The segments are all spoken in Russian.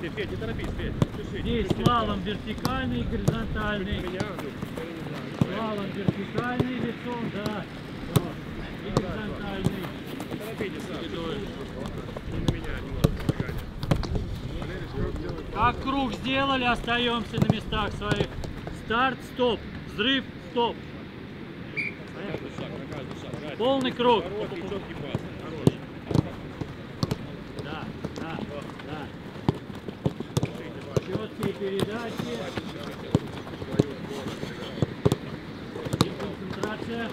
ты, Федь, не торопись, Федь. Чуть-чуть, Здесь слалом вертикальный и горизонтальный. Слалом вертикальный лицом, да. Вот. И горизонтальный. торопитесь, Саш. Как круг сделали, остаемся на местах своих. Старт, стоп. Взрыв, стоп. Полный круг. Короткий, четкий пас. Хорош. Да, да, да. Четкие передачи. И концентрация.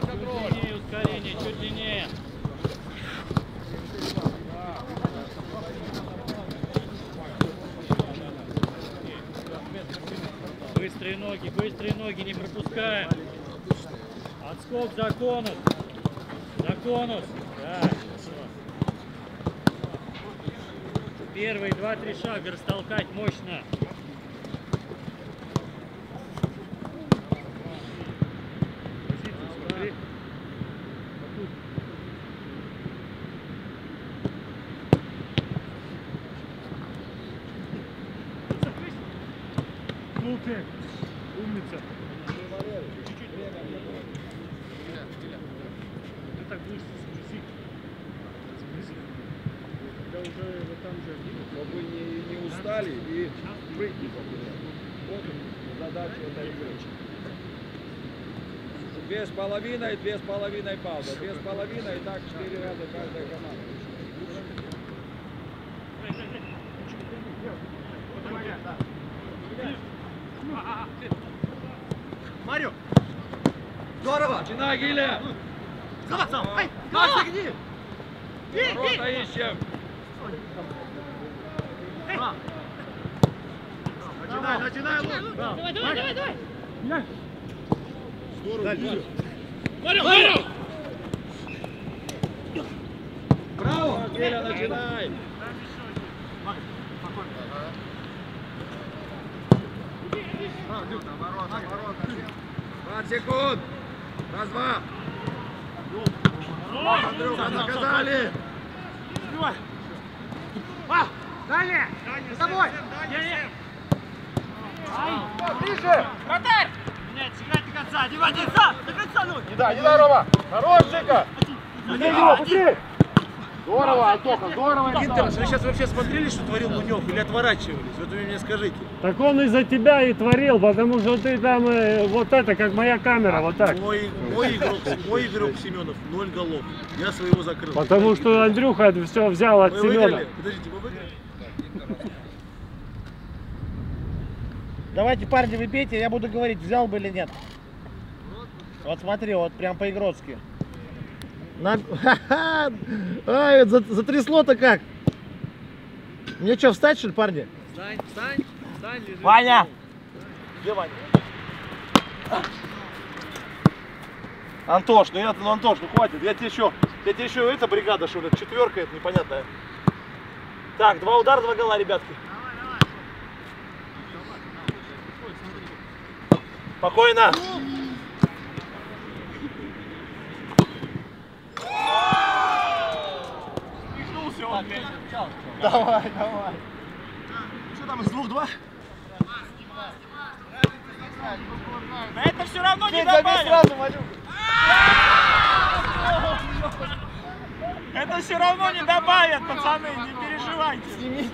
Чуть длиннее ускорение, чуть длиннее. Быстрые ноги, быстрые ноги, не пропускаем. Отскок за конус. За конус. Да, Первые два-три шага растолкать мощно. Смотри. Ну ты, умница. Так будешь сгрузить. Уже вот там же чтобы вы не, не устали и прыть не потеряли. Вот задача этой игры. Две с половиной, две с половиной пауза. Две с половиной и так четыре раза каждая команда. Марио! Здорово! Начинай, Гиля! Давай, сам! Ай! Давай, загни! Ворота ищем! Начинай, начинай, Лук! Давай, давай, давай, давай. Дальше. Марио, Марио! Браво! Гиля, начинай! Секунд! Раз, два! Андрюха, наказали! Далее! За тобой! Ближе! Вратарь! Менять, сыграть до конца, одевать до конца! До конца, ну! Не дай, не дай, Рома! Хорош, Жека! Быстрее его, быстрее! Здорово, Антоха, здорово! Интер, вы сейчас вообще смотрели, что творил Лунев, или отворачивались? Вот вы мне скажите. Так он из-за тебя и творил, потому что ты там э, вот это, как моя камера, вот так. Мой, мой, игрок, мой игрок Семенов, ноль голов. Я своего закрыл. Потому что Андрюха это все взял от Вы Семена. выиграли? Подождите, вы выиграли? Давайте, парни, вы пейте, я буду говорить, взял бы или нет. Вот смотри, вот прям по-игротски. На... Ха-ха! Ай, за- затрясло-то как? Мне что, встать, что ли, парни? Встань, встань, встань, лежи. Ваня! Где Ваня? Антош, ну я, ну Антош, ну хватит, я тебе еще, я тебе еще эта бригада, что ли, четверка, это непонятная. Так, два удара, два гола, ребятки. Спокойно. Свихнулся он, Давай, давай. Что там, из двух два? Да это все равно не добавят! сразу, Ванюк. Это все равно не добавят, пацаны, не переживайте! Сними.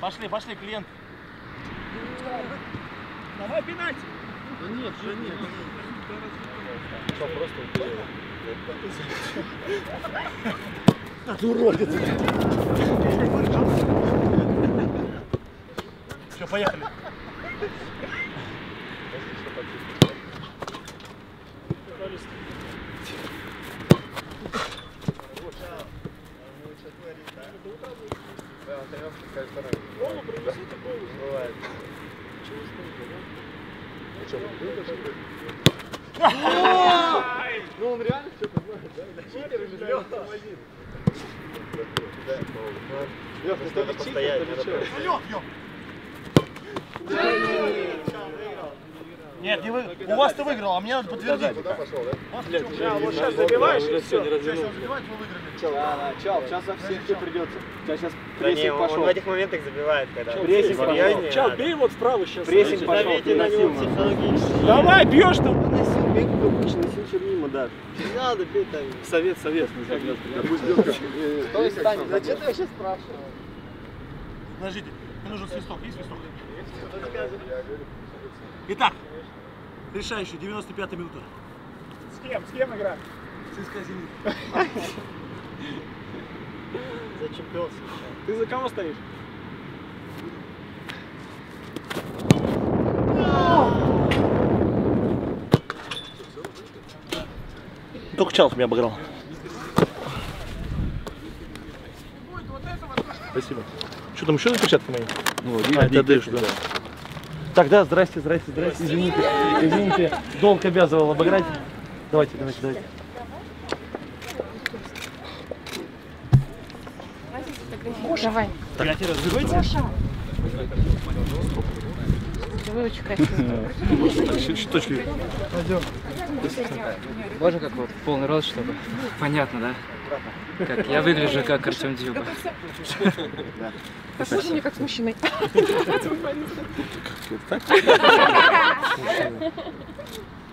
Пошли, пошли, клиент. Давай пенальти! Да нет, же нет. Что, просто Отуродец. Все, поехали. Ну он реально что-то знает, да? Читер или что? Лёх, ты ли читер, то ли что? Нет, не вы. У вас ты выиграл, а мне надо подтвердить. Вот сейчас забиваешь и все. Да, да, чел, сейчас за всех тебе придется. У тебя сейчас Да не, прессинг он, он пошел. в этих моментах забивает, когда Прессинг пошел. Чел, бей вот вправо сейчас. Прессинг пошел. Давите на него психологически. Давай, бьешь там. Бей, как обычно, носил чернима, да. Не надо бить там. Совет, совет. Стой, Стань, зачем ты вообще спрашиваешь? Подождите, мне нужен свисток. Есть свисток? Итак, решающий, 95-я минута. С кем? С кем играть? ЦСКА «Зенит». Зачепился. Ты за кого стоишь? Только Чалов меня обыграл. Спасибо. Что там еще за перчатки мои? Ну, а, это ты, что? Так, да, здрасте, здрасте, здрасте, извините, извините, долг обязывал обыграть. Давайте, давайте, давайте. Давай. Вы очень красивый. Точки. Можно как вот полный рост, чтобы понятно, да? Как я выгляжу как Артем Дюба. Как мужчине, как с мужчиной.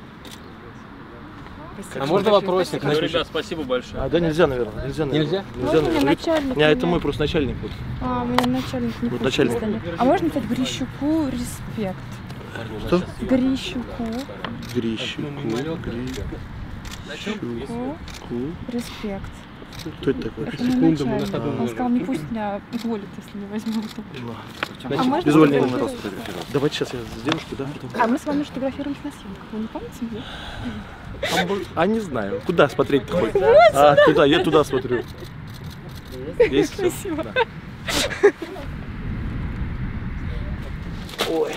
А можно вопросик? Ну, ребят, спасибо большое. А, да, нельзя, наверное, нельзя, наверное. Нельзя? Нельзя, наверное. начальник? Не, а это меня? мой просто начальник. Вот. А, у меня начальник не Вот начальник. А можно сказать Грищуку респект? Что? Грищуку Грищуку. Грищуку респект. Кто это такой? Начальник. Он сказал, не пусть меня уволят, если не возьмут. А можно Без увольнения. сказать- Давайте сейчас я с девушкой, да? А мы с вами фотографируемся на съемках. Вы не помните? нет? А не знаю. Куда смотреть ты хочешь? А, туда, я туда смотрю. Есть? Спасибо. Да. Ой.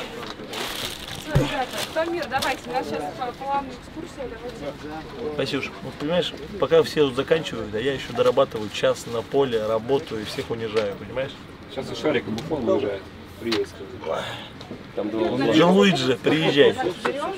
Тамир, давайте, у нас сейчас плавная экскурсия, давайте. Спасибо. Вот понимаешь, пока все тут заканчивают, да я еще дорабатываю час на поле, работаю и всех унижаю, понимаешь? Сейчас и Шарик и Буфон уезжает. Приветствую. Там два Жан-Луиджи, приезжай. Берем.